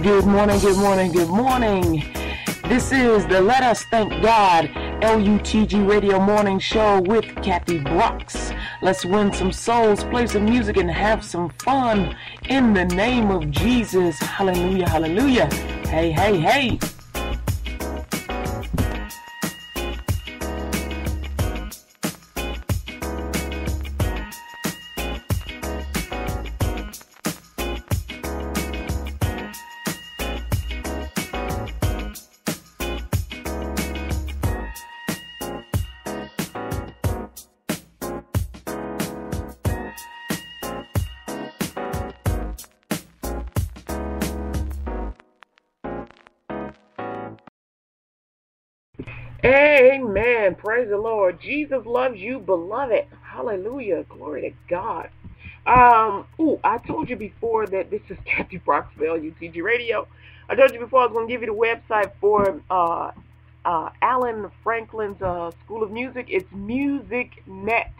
Good morning, good morning, good morning. This is the Let Us Thank God LUTG Radio Morning Show with Kathy Brocks. Let's win some souls, play some music, and have some fun in the name of Jesus. Hallelujah, hallelujah. Hey, hey, hey. Amen. Praise the Lord. Jesus loves you, beloved. Hallelujah. Glory to God. Um, ooh, I told you before that this is Kathy Brocks, LUTG Radio. I told you before I was going to give you the website for uh, uh, Alan Franklin's uh, School of Music. It's muzicnet.net.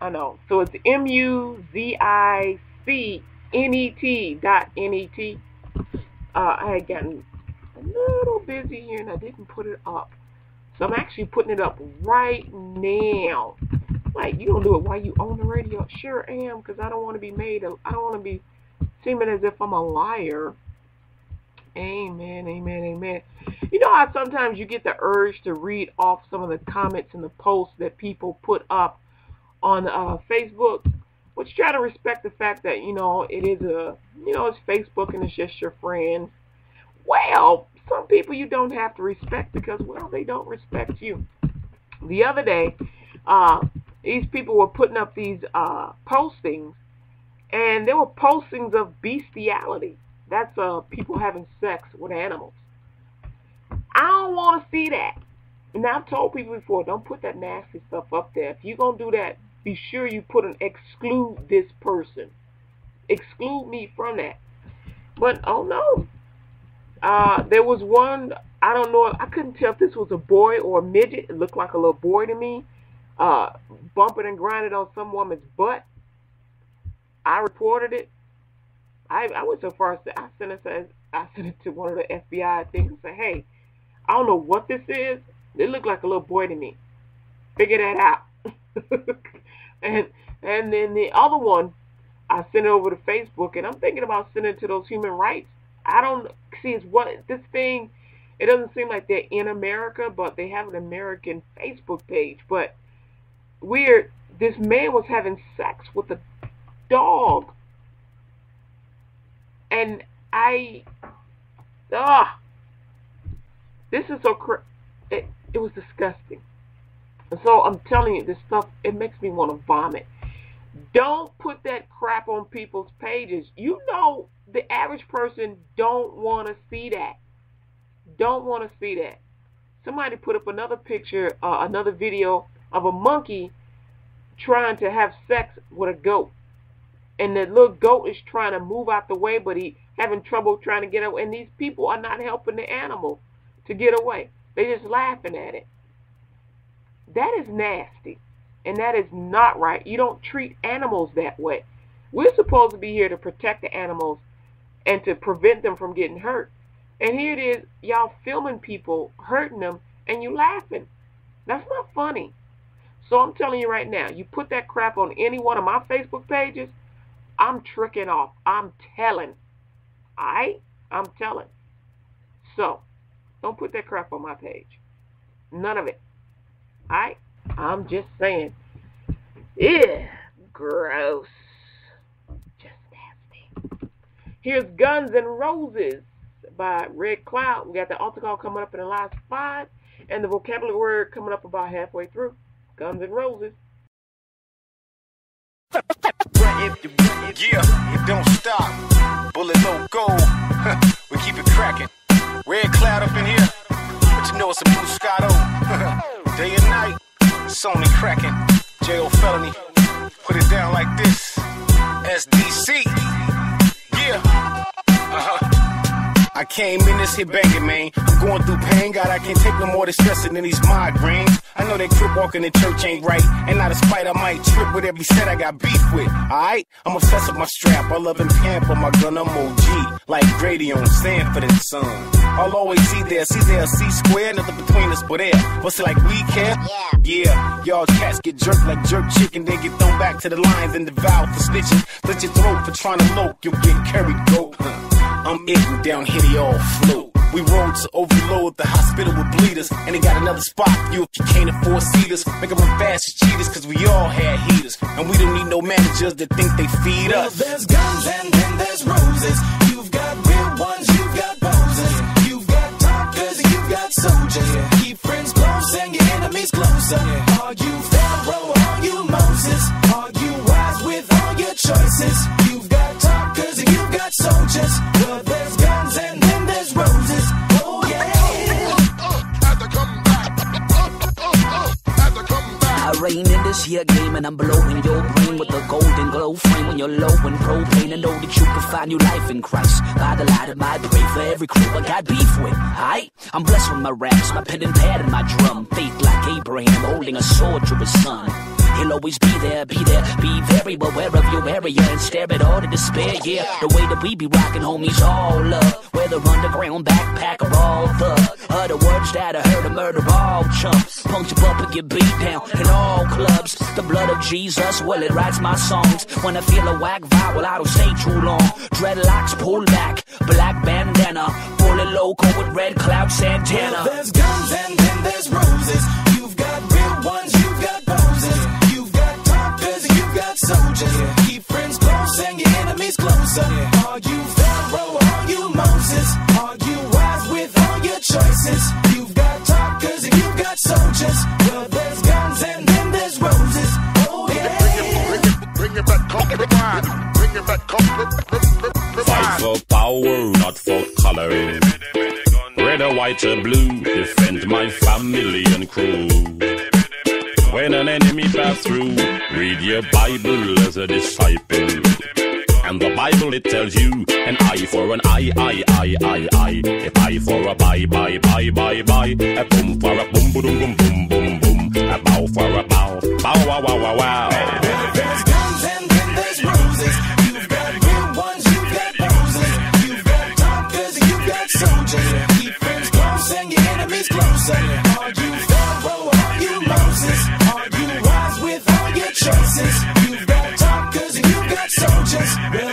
I know. So it's M U Z I C N E T dot N E T. Uh, I had gotten little busy here and I didn't put it up. So I'm actually putting it up right now. Like, you don't do it while you own the radio. Sure am, because I don't want to be made, I don't want to be seeming as if I'm a liar. Amen, amen, amen. You know how sometimes you get the urge to read off some of the comments and the posts that people put up on uh, Facebook? But you try to respect the fact that, you know, it is a, you know, it's Facebook and it's just your friend. Well, some people you don't have to respect because, well, they don't respect you. The other day, uh, these people were putting up these uh, postings, and they were postings of bestiality. That's uh, people having sex with animals. I don't want to see that. And I've told people before, don't put that nasty stuff up there. If you're going to do that, be sure you put an exclude this person. Exclude me from that. But, oh no, uh, there was one, I don't know, I couldn't tell if this was a boy or a midget. It looked like a little boy to me. Uh, bumping and grinding on some woman's butt. I reported it. I, I went so far as to, I sent it, I sent it to one of the FBI things and said, hey, I don't know what this is. It looked like a little boy to me. Figure that out. and and then the other one, I sent it over to Facebook, and I'm thinking about sending it to those human rights I don't see it's what this thing. It doesn't seem like they're in America, but they have an American Facebook page. But weird. This man was having sex with a dog, and I, ah, this is so cr- it, it was disgusting. And so I'm telling you, this stuff it makes me want to vomit. Don't put that crap on people's pages. You know the average person don't want to see that. Don't want to see that. Somebody put up another picture, uh, another video of a monkey trying to have sex with a goat. And the little goat is trying to move out the way, but he having trouble trying to get away. And these people are not helping the animal to get away. They're just laughing at it. That is nasty. And that is not right. You don't treat animals that way. We're supposed to be here to protect the animals and to prevent them from getting hurt. And here it is, y'all filming people hurting them and you laughing. That's not funny. So I'm telling you right now, you put that crap on any one of my Facebook pages, I'm tricking off. I'm telling. I I'm telling. So, don't put that crap on my page. None of it. I I'm just saying. Yeah, gross. Just nasty. Here's Guns and Roses by Red Cloud. We got the altar call coming up in the last five, and the vocabulary word coming up about halfway through. Guns and Roses. Yeah, it don't stop. Bullet no go. we keep it cracking. Red cloud up in here, but you know it's a sky Day and night, Sony cracking. jail felony. Put it down like this. SDC. Uh-huh. I came in this here banging, man. I'm going through pain, God, I can't take no more distressing than these migraines. I know that crip walking in church ain't right. And not a spite, I might trip with every set I got beef with. Alright? I'm obsessed with my strap. I love and pamper my gun. I'm OG. Like Grady on Sanford and Son. I'll always see there, see there, C square, nothing between us but air. What's it like we care? Yeah. Yeah. Y'all cats get jerked like jerk chicken, then get thrown back to the lines and devour for snitching. Slit your throat for trying to loke, you'll get carried goat. I'm eating down here, they all float. We rolled to overload, the hospital with bleeders. And they got another spot for you if you can't afford seaters. Make them run fast as cheaters, cause we all had heaters. And we don't need no managers that think they feed Well, us. there's guns and then there's roses. You've got real ones, you've got poses. You've got talkers you've got soldiers. Keep friends close and your enemies closer. Are you Pharaoh? Are you Moses? Are you wise with all your choices? Soldiers. Well, there's guns and then there's roses. Oh yeah. I reign in this here game and I'm blowing your brain with a golden glow flame when you're low in propane and know that you can find new life in Christ. By the light of my pray for every crew I got beef with. I, I'm blessed with my raps, my pen and pad and my drum. Faith like Abraham holding a sword to his son. He'll always be there, be there, be very aware of your area and stare at all the despair. Yeah, the way that we be rocking, homies, all love. Whether underground, backpack, or all thug. Other words that I heard, a murder all chumps. Puncture up and get beat down in all clubs. The blood of Jesus, well, it writes my songs. When I feel a whack vibe, well, I don't stay too long. Dreadlocks pull back, black bandana. Fully loco with red cloud Santana. There's guns and then there's roses. And you've soldiers. Keep friends close and your enemies closer. Are you Pharaoh? Are you Moses? Are you wise with all your choices? You've got talkers and you've got soldiers. Well, there's guns and then there's roses. Oh Bring yeah. it, bring it back, come provide. Bring it back, come pro- pro- pro- Fight for power, not for coloring. Red or white or blue, defend my family and crew. Enemy pass through, read your Bible as a disciple. And the Bible it tells you an eye for an eye, eye, eye, eye, eye. A eye for a bye, bye, bye, bye, bye. A boom for a boom, boom, boom, boom, boom, boom. A bow for a bow, bow, wow, wow, wow, wow. There's guns and then there's roses. You've got real ones, you've got poses. You've got talkers you've got soldiers. Keep friends close and your enemies closer. Got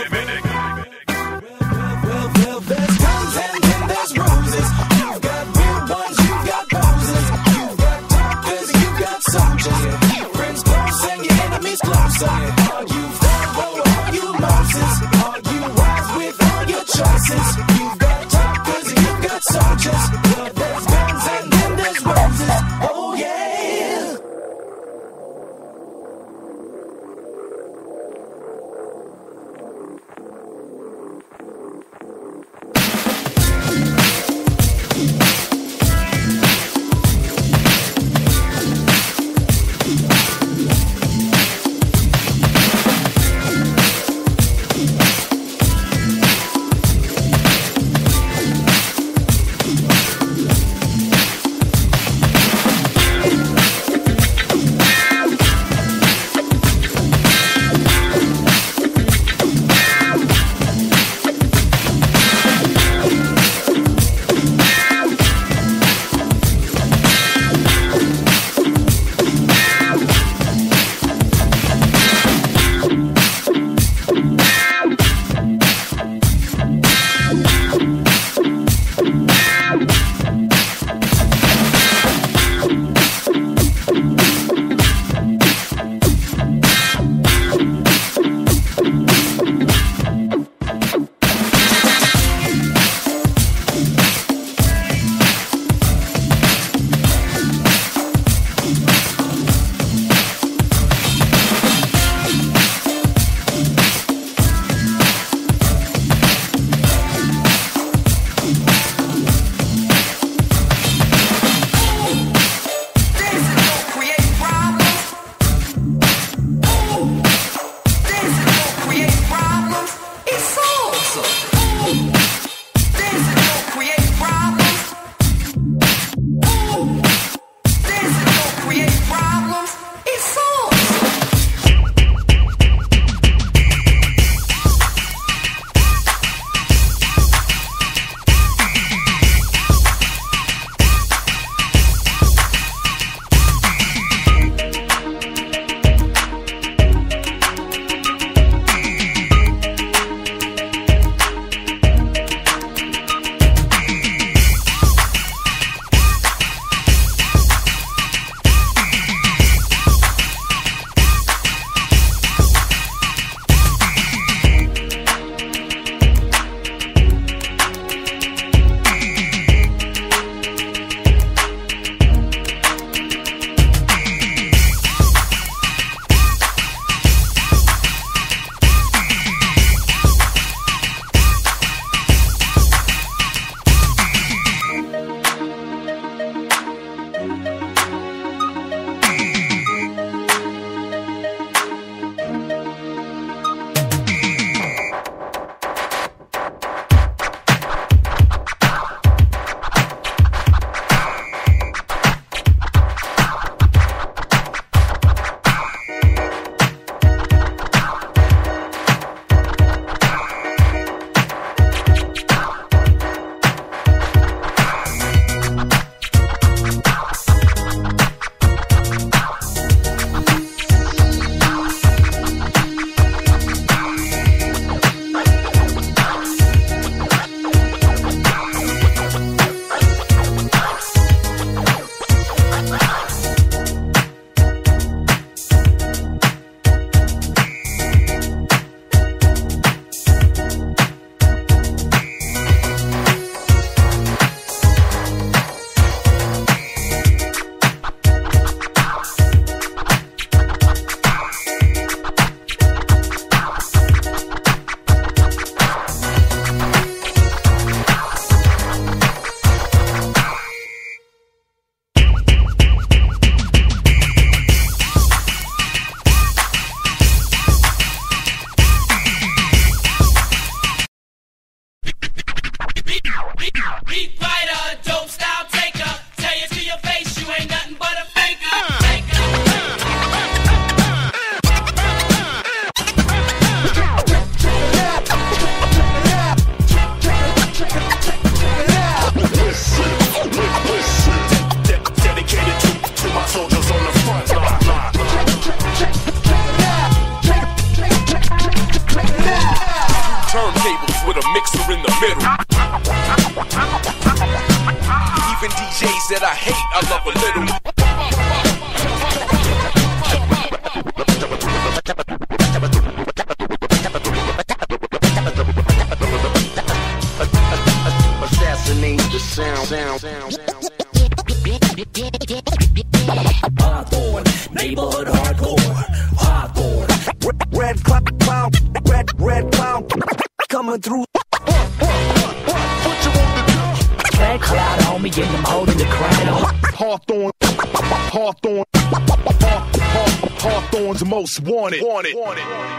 most wanted. wanted. wanted.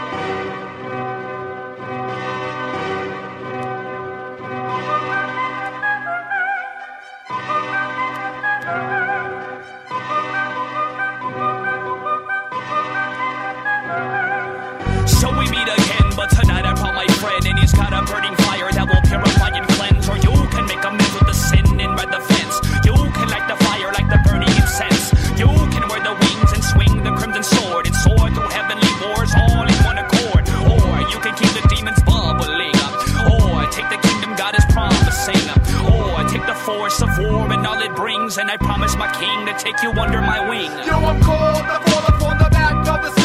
Force of war and all it brings. And I promise my king to take you under my wing. Yo, I'm called, I fall upon the back of the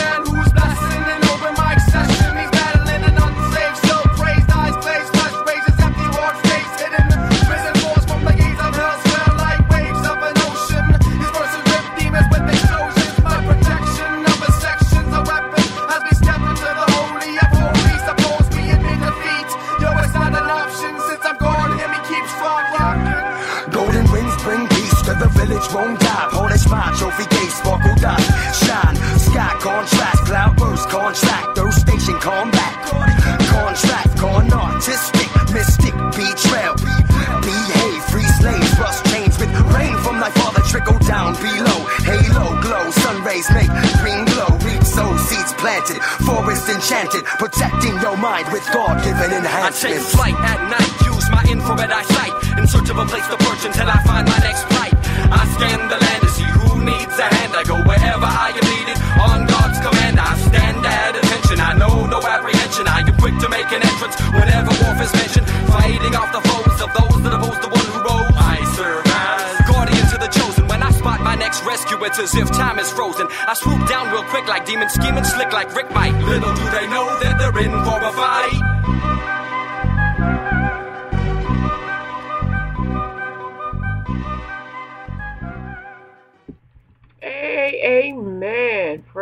village, won't die. Polish my trophy case, sparkle dot, shine. Sky contrast, cloud burst, contract, third station, combat. Contract, con artistic, mystic, betrayal. Behave, free slaves, rust chains with rain from thy father trickle down below. Halo glow, sun rays make green glow. Reap sow seeds planted, forest enchanted, protecting your mind with God given I take flight at night, use my infrared eyesight in search of a place to perch until I find my next flight. I scan the land to see who needs a hand. I go wherever I am needed on God's command. I stand at attention. I know no apprehension. I am quick to make an entrance whenever is mentioned. Fighting off the foes of those that oppose the one who rose. I as guardian to the chosen. When I spot my next rescue, it's as if time is frozen. I swoop down real quick like demons scheming, slick like Rick Mike. Little do they know that they're in for a fight.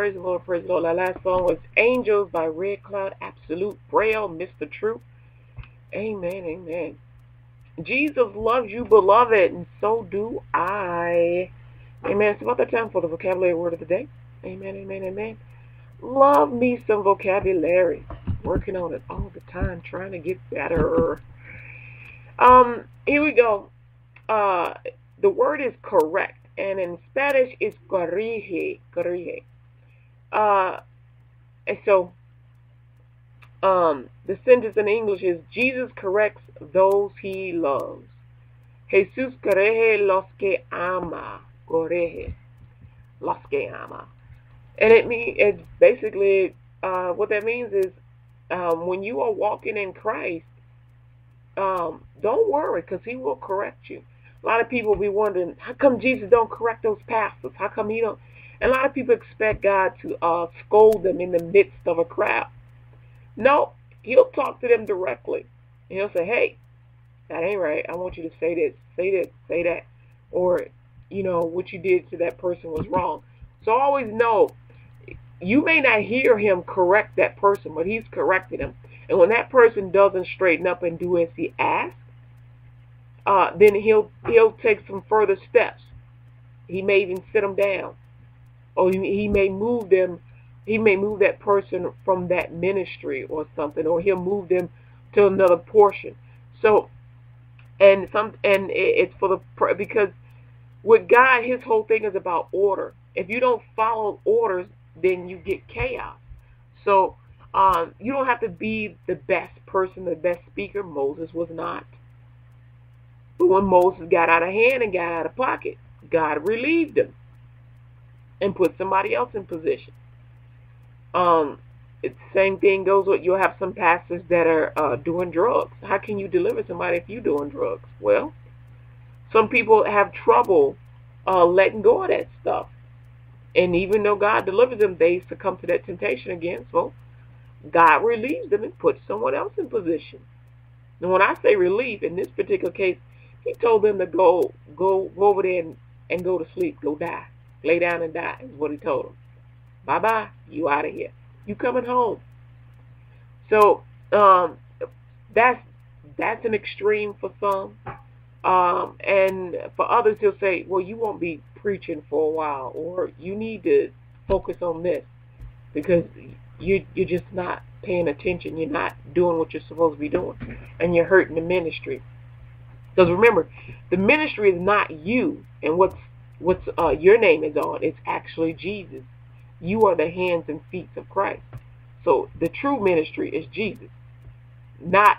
Praise the Lord, praise the Lord. Last song was Angels by Red Cloud, Absolute Braille, Mr. True. Amen, amen. Jesus loves you, beloved, and so do I. Amen. It's about that time for the vocabulary word of the day. Amen, amen, amen. Love me some vocabulary. Working on it all the time, trying to get better. Um, here we go. Uh, the word is correct, and in Spanish it's corrige, corrige. Uh, and so, um, the sentence in English is Jesus corrects those he loves. Jesús corrige los que ama. Corrige los que ama. And it mean it's basically uh, what that means is um, when you are walking in Christ, um, don't worry because he will correct you. A lot of people be wondering, how come Jesus don't correct those pastors? How come he don't? A lot of people expect God to uh, scold them in the midst of a crowd. No, he'll talk to them directly. And he'll say, hey, that ain't right. I want you to say this, say this, say that. Or, you know, what you did to that person was wrong. So always know, you may not hear him correct that person, but he's correcting him. And when that person doesn't straighten up and do as he asks, uh, then he'll he'll take some further steps. He may even sit them down, or he, may move them. He may move that person from that ministry or something, or he'll move them to another portion. So, and some and it's for the because with God, His whole thing is about order. If you don't follow orders, then you get chaos. So um, you don't have to be the best person, the best speaker. Moses was not. But when Moses got out of hand and got out of pocket, God relieved him and put somebody else in position. Um, it's same thing goes with you'll have some pastors that are uh, doing drugs. How can you deliver somebody if you're doing drugs? Well, some people have trouble uh, letting go of that stuff. And even though God delivers them, they succumb to that temptation again. So God relieves them and puts someone else in position. And when I say relief, in this particular case, he told them to go go, go over there and, and go to sleep, go die. Lay down and die is what he told him. Bye bye, you out of here. You coming home. So um, that's that's an extreme for some. Um, and for others, he'll say, well, you won't be preaching for a while, or you need to focus on this because you, you're just not paying attention. You're not doing what you're supposed to be doing, and you're hurting the ministry. Because remember, the ministry is not you and what's what's uh, your name is on. It's actually Jesus. You are the hands and feet of Christ. So the true ministry is Jesus, not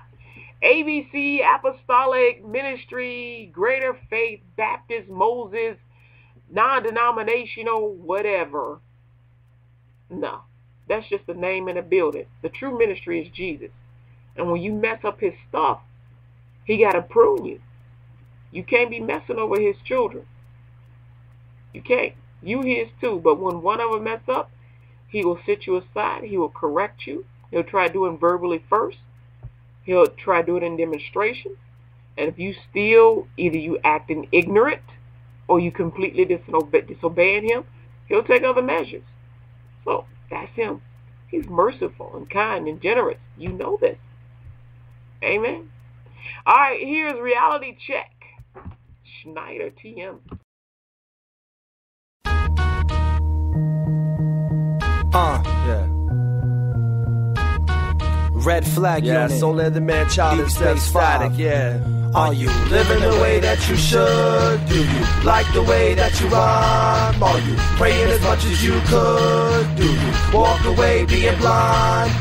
ABC, Apostolic Ministry, Greater Faith, Baptist, Moses, non-denominational, whatever. No, that's just a name and a building. The true ministry is Jesus. And when you mess up his stuff, he got to prune you. You can't be messing over his children. You can't. You his too. But when one of them mess up, he will sit you aside. He will correct you. He'll try doing verbally first. He'll try doing in demonstration. And if you still, either you acting ignorant or you completely disobey, disobeying him, he'll take other measures. So that's him. He's merciful and kind and generous. You know this. Amen. All right, here's reality check. Schneider TM. Uh, yeah. Red flag Yeah, unit. so let the man child Deep is static, yeah. Are you Living the way that you should. Do you like the way that you rhyme? Are you praying as much as you could? Do you walk away being blind?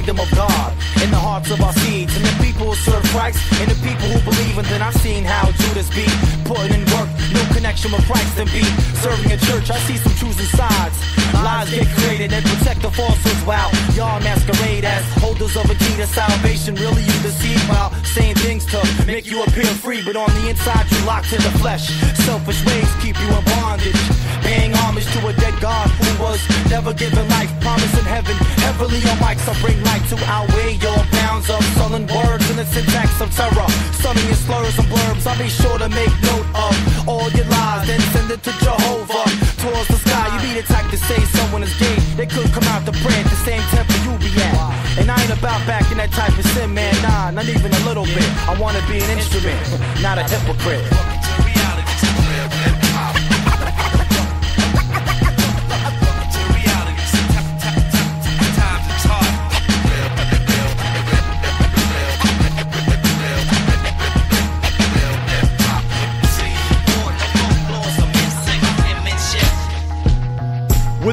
Kingdom of God in the hearts of our seeds, and the people who serve Christ, and the people who believe. And then I've seen how Judas be putting in work, no connection with Christ, and be serving a church. I see some choosing sides. Lies get created and protect the falsehoods while y'all masquerade as holders of a key to salvation. Really, you deceive while saying things to make you appear free, but on the inside you locked in the flesh. Selfish ways keep you in bondage, paying homage to a dead God was never given life, promising heaven heavily on mics. I bring light to outweigh your pounds of sullen words and the syntax of terror. Stunning your slurs and blurbs, I'll be sure to make note of all your lies, then send it to Jehovah. Towards the sky, you be the type to say someone is gay. They could come out pray at the same temple you be at. And I ain't about backing that type of sin, man. Nah, not even a little bit. I wanna be an instrument, not a hypocrite.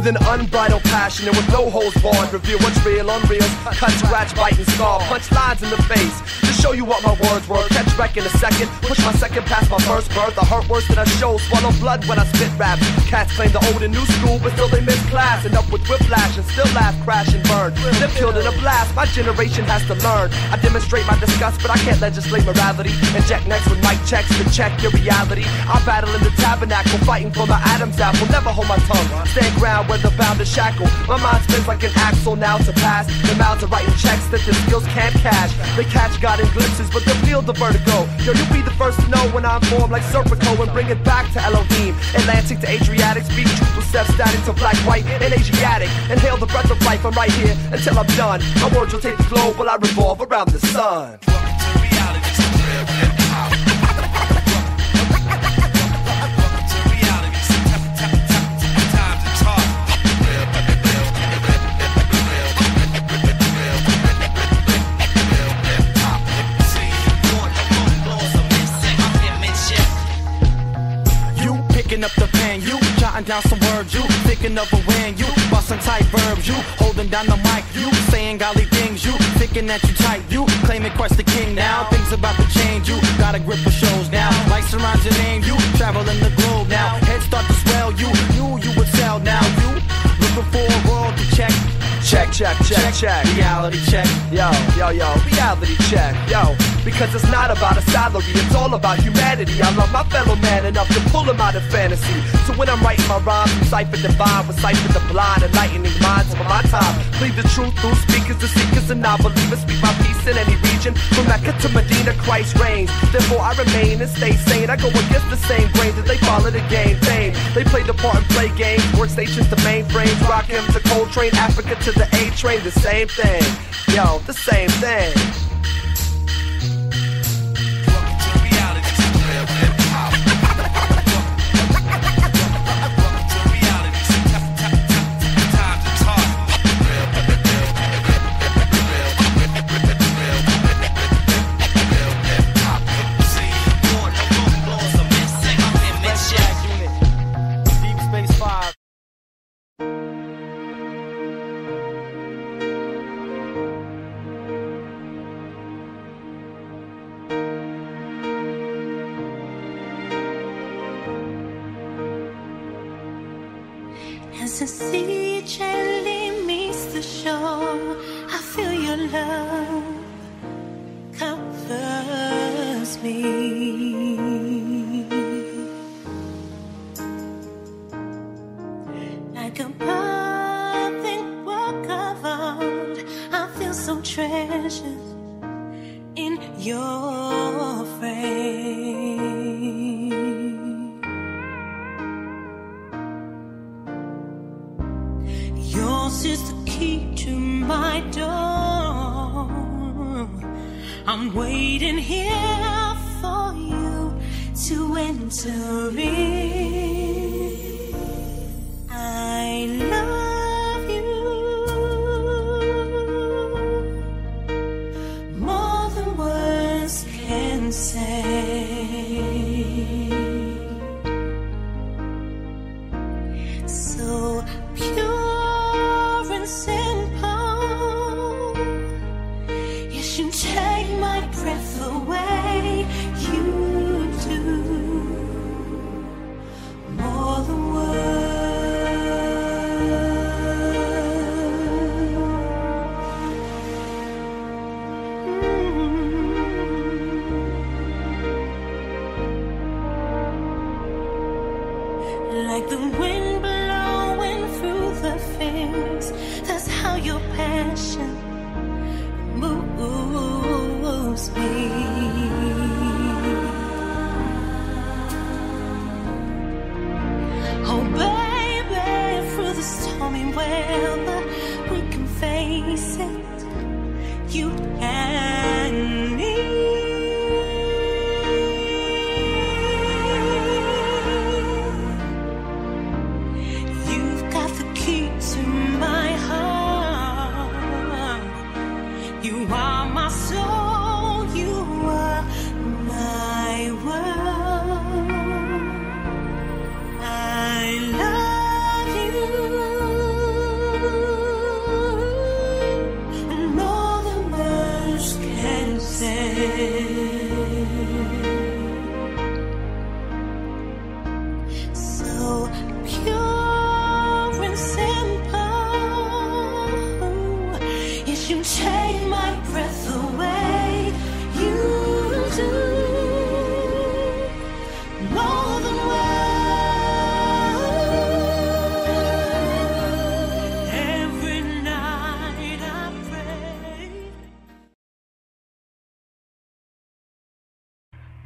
An unbridled passion and with no holds barred, reveal what's real, unreal. Cut, scratch, bite, and scar. Punch lines in the face to show you what my words were. Catch back in a second. Push my second past my first birth. I hurt worse than I show. Swallow blood when I spit rap. Cats claim the old and new school, but still they miss class. And up with whiplash and still laugh, crash, and burn. Lip killed in a blast. My generation has to learn. I demonstrate my disgust, but I can't legislate morality. Inject next with mic checks to check your reality. I battle in the tabernacle, fighting for my Adam's apple. Never hold my tongue. Stand ground where the bound is shackled. My mind spins like an axle now to pass. The mouths are writing checks that the skills can't cash. They catch God in glimpses, but they feel the vertigo. Yo, you'll be the first to know when I'm formed like Serpico and bring it back to Elohim. Atlantic to Adriatic, speak truth with step static to black, white, and Asiatic. Inhale the breath of life, I'm right here until I'm done. My words will take the globe while I revolve around the sun. picking up the pen, you jotting down some words, you thinking of a win, you busting tight verbs, you holding down the mic, you saying golly things, you thinking that you tight, you claiming Christ the king. Now. Things about to change, you got a grip of shows now. Life surrounds your name, you traveling the globe now. Head start to swell, you knew you would sell. Now. You looking for a world to check. Check, check, check, check. Reality check. Yo, yo, yo, reality check, yo. Because it's not about a salary, it's all about humanity. I love my fellow man enough to pull him out of fantasy. So when I'm writing my rhymes, I'm cipher divine, with cipher the blind, for my time. Plead the truth through speakers, the seekers, and non-believers. Speak my peace in any region, from Mecca to Medina, Christ reigns. Therefore I remain and stay sane. I go against the same grain that they follow the game fame. They play the part and play games, workstations to mainframes, rock him to Coltrane, Africa to the A train, the same thing. Yo, the same thing. As the sea gently meets the shore, I feel your love covers me. Like a perfect work of art, I feel so treasured in your to enter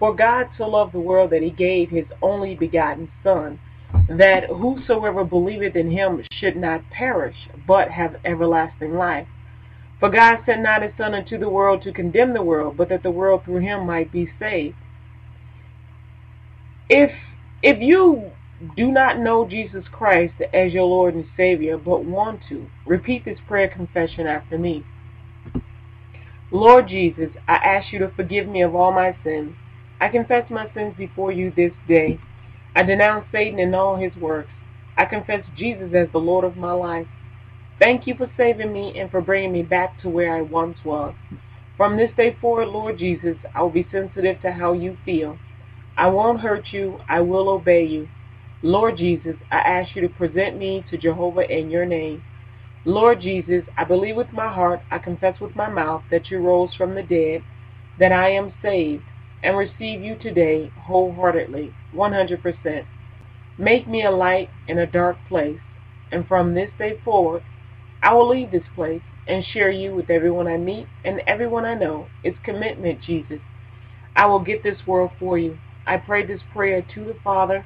For God so loved the world that he gave his only begotten Son, that whosoever believeth in him should not perish, but have everlasting life. For God sent not his Son into the world to condemn the world, but that the world through him might be saved. If if you do not know Jesus Christ as your Lord and Savior, but want to, repeat this prayer confession after me. Lord Jesus, I ask you to forgive me of all my sins. I confess my sins before you this day. I denounce Satan and all his works. I confess Jesus as the Lord of my life. Thank you for saving me and for bringing me back to where I once was. From this day forward, Lord Jesus, I will be sensitive to how you feel. I won't hurt you. I will obey you. Lord Jesus, I ask you to present me to Jehovah in your name. Lord Jesus, I believe with my heart, I confess with my mouth that you rose from the dead, that I am saved, and receive you today wholeheartedly, 100%. Make me a light in a dark place, and from this day forward, I will leave this place and share you with everyone I meet and everyone I know. It's commitment, Jesus. I will get this world for you. I pray this prayer to the Father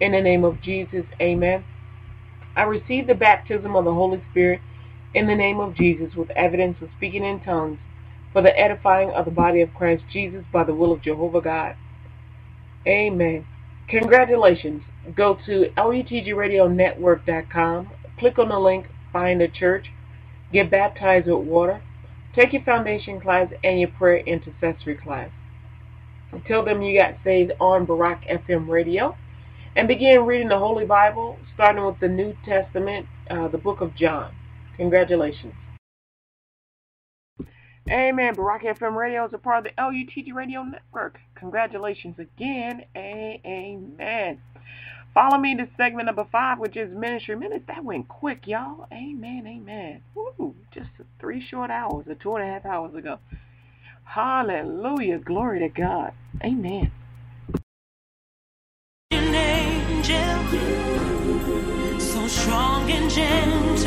in the name of Jesus. Amen. I receive the baptism of the Holy Spirit in the name of Jesus with evidence of speaking in tongues for the edifying of the body of Christ Jesus by the will of Jehovah God. Amen. Congratulations. Go to LUTGRadioNetwork.com, click on the link, find a church, get baptized with water, take your foundation class and your prayer intercessory class. Tell them you got saved on Barack FM radio and begin reading the Holy Bible, starting with the New Testament, uh, the book of John. Congratulations. Amen. Barack FM Radio is a part of the LUTG Radio Network. Congratulations again. Amen. Follow me to segment number five, which is Ministry Minutes. That went quick, y'all. Amen. Amen. Woo. Just three short hours, or two and a half hours ago. Hallelujah. Glory to God. Amen. An angel, so strong and gentle.